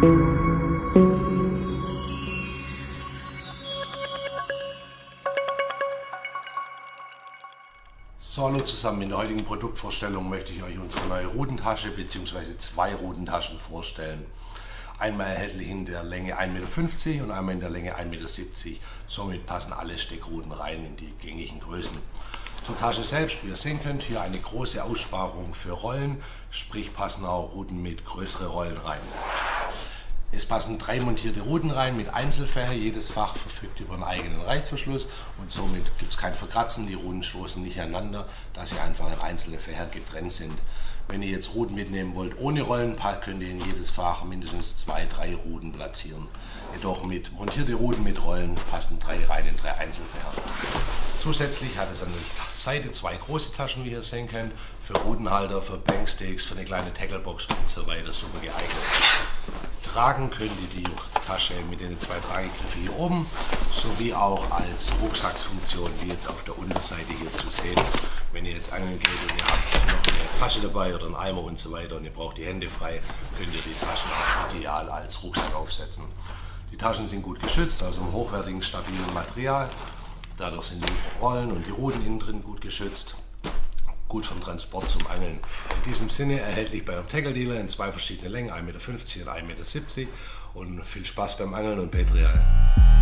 So, hallo zusammen. In der heutigen Produktvorstellung möchte ich euch unsere neue Rudentasche bzw. zwei Rudentaschen vorstellen. Einmal erhältlich in der Länge 1,50 Meter und einmal in der Länge 1,70 Meter. Somit passen alle Steckruten rein in die gängigen Größen. Zur Tasche selbst, wie ihr sehen könnt, hier eine große Aussparung für Rollen, sprich passen auch Ruten mit größeren Rollen rein. Es passen drei montierte Ruten rein mit Einzelfächer. Jedes Fach verfügt über einen eigenen Reißverschluss und somit gibt es kein Verkratzen. Die Ruten stoßen nicht aneinander, da sie einfach in einzelne Fächer getrennt sind. Wenn ihr jetzt Ruten mitnehmen wollt ohne Rollenpack, könnt ihr in jedes Fach mindestens zwei, drei Ruten platzieren. Jedoch mit montierte Ruten mit Rollen passen drei rein in drei Einzelfächer. Zusätzlich hat es an der Seite zwei große Taschen, wie ihr sehen könnt, für Rutenhalter, für Banksticks, für eine kleine Tacklebox und so weiter, super geeignet. Tragen könnt ihr die Tasche mit den zwei Tragegriffen hier oben, sowie auch als Rucksacksfunktion, wie jetzt auf der Unterseite hier zu sehen. Wenn ihr jetzt angeln geht und ihr habt noch eine Tasche dabei oder einen Eimer und so weiter und ihr braucht die Hände frei, könnt ihr die Taschen auch ideal als Rucksack aufsetzen. Die Taschen sind gut geschützt, also im hochwertigen, stabilen Material. Dadurch sind die Rollen und die Ruten innen drin gut geschützt. Gut vom Transport zum Angeln. In diesem Sinne erhältlich bei eurem Tackle Dealer in zwei verschiedene Längen, 1,50 m und 1,70 m. Und viel Spaß beim Angeln und Petrial.